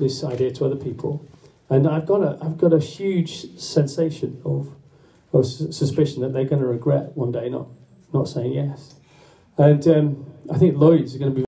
this idea to other people, and I've got a I've got a huge sensation of of suspicion that they're going to regret one day not not saying yes, and um, I think Lloyd's are going to be